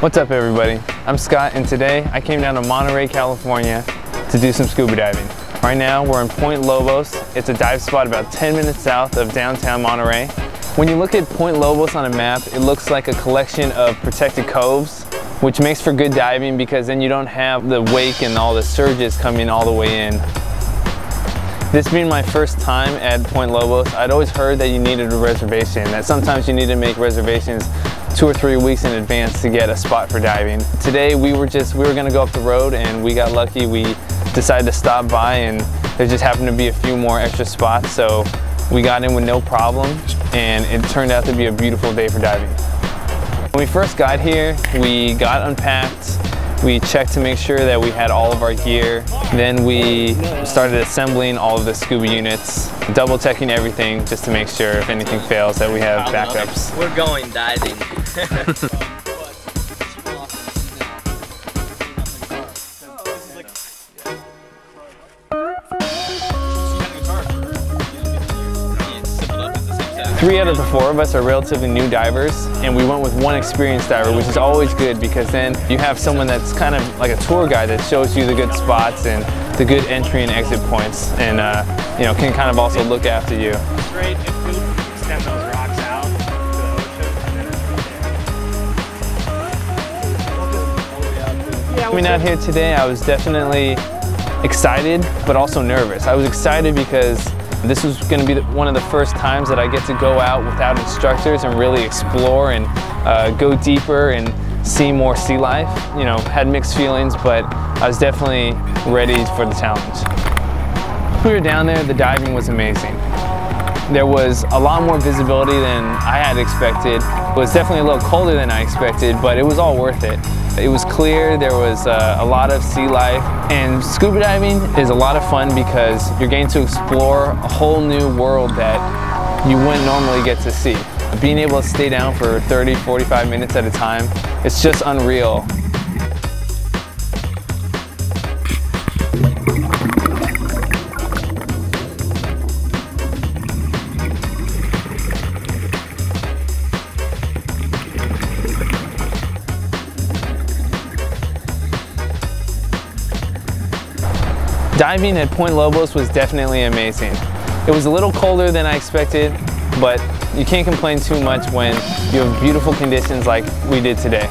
What's up everybody? I'm Scott and today I came down to Monterey, California to do some scuba diving. Right now we're in Point Lobos. It's a dive spot about 10 minutes south of downtown Monterey. When you look at Point Lobos on a map, it looks like a collection of protected coves, which makes for good diving because then you don't have the wake and all the surges coming all the way in. This being my first time at Point Lobos, I'd always heard that you needed a reservation, that sometimes you need to make reservations two or three weeks in advance to get a spot for diving. Today we were just, we were gonna go up the road and we got lucky. We decided to stop by and there just happened to be a few more extra spots. So we got in with no problem and it turned out to be a beautiful day for diving. When we first got here, we got unpacked, we checked to make sure that we had all of our gear. Then we started assembling all of the scuba units, double checking everything just to make sure if anything fails that we have backups. We're going diving. Three out of the four of us are relatively new divers and we went with one experienced diver which is always good because then you have someone that's kind of like a tour guide that shows you the good spots and the good entry and exit points and uh, you know can kind of also look after you. Coming out here today I was definitely excited but also nervous. I was excited because this was going to be one of the first times that I get to go out without instructors and really explore and uh, go deeper and see more sea life. You know, had mixed feelings, but I was definitely ready for the challenge. we were down there, the diving was amazing. There was a lot more visibility than I had expected. It was definitely a little colder than I expected, but it was all worth it. It was clear, there was uh, a lot of sea life, and scuba diving is a lot of fun because you're getting to explore a whole new world that you wouldn't normally get to see. Being able to stay down for 30, 45 minutes at a time, it's just unreal. Diving at Point Lobos was definitely amazing. It was a little colder than I expected, but you can't complain too much when you have beautiful conditions like we did today.